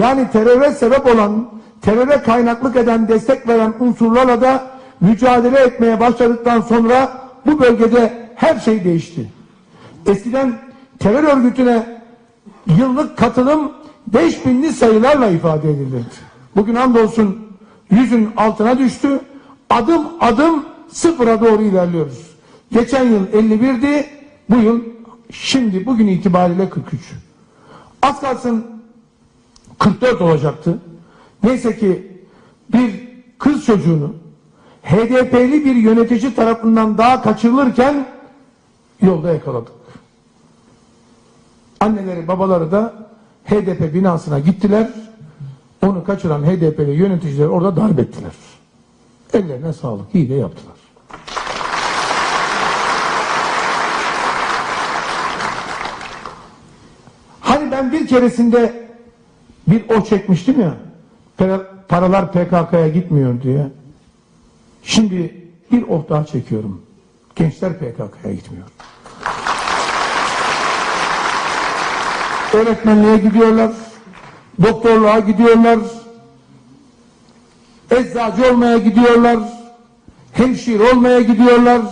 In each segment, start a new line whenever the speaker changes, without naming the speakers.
yani teröre sebep olan, teröre kaynaklık eden, destek veren unsurlarla da mücadele etmeye başladıktan sonra bu bölgede her şey değişti. Eskiden terör örgütüne yıllık katılım 5000'li sayılarla ifade edilirdi. Bugün hamdolsun yüzün altına düştü. Adım adım sıfıra doğru ilerliyoruz. Geçen yıl 51'di, bu yıl şimdi bugün itibariyle 43. Az kalsın 44 olacaktı. Neyse ki bir kız çocuğunu HDP'li bir yönetici tarafından daha kaçırılırken yolda yakaladık. Anneleri babaları da HDP binasına gittiler. Onu kaçıran HDP'li yöneticiler orada darp ettiler. Ellerine sağlık. iyi de yaptılar. Hani ben bir keresinde bir o çekmiştim ya para- paralar PKK'ya gitmiyor diye. Şimdi bir oh daha çekiyorum. Gençler PKK'ya gitmiyor. Öğretmenliğe gidiyorlar. Doktorluğa gidiyorlar. Eczacı olmaya gidiyorlar. Hemşire olmaya gidiyorlar.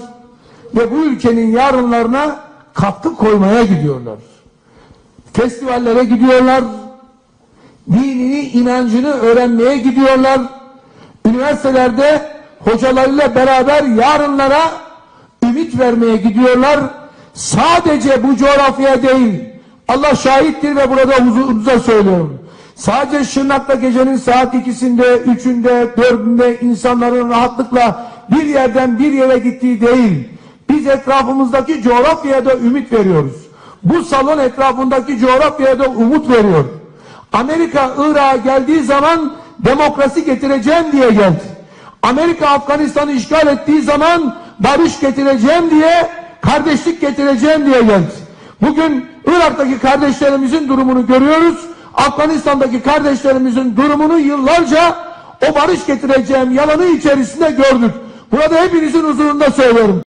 Ve bu ülkenin yarınlarına katkı koymaya gidiyorlar. Festivallere gidiyorlar. Dinini, inancını öğrenmeye gidiyorlar. Üniversitelerde hocalarıyla beraber yarınlara ümit vermeye gidiyorlar. Sadece bu coğrafya değil, Allah şahittir ve burada huzurunuza söylüyorum. Sadece Şırnak'ta gecenin saat ikisinde, üçünde, dördünde insanların rahatlıkla bir yerden bir yere gittiği değil. Biz etrafımızdaki coğrafyaya da ümit veriyoruz. Bu salon etrafındaki coğrafyaya da umut veriyor. Amerika Irak'a geldiği zaman demokrasi getireceğim diye geldi. Amerika Afganistan'ı işgal ettiği zaman barış getireceğim diye, kardeşlik getireceğim diye geldi. Bugün Irak'taki kardeşlerimizin durumunu görüyoruz. Afganistan'daki kardeşlerimizin durumunu yıllarca o barış getireceğim yalanı içerisinde gördük. Burada hepinizin huzurunda söylüyorum.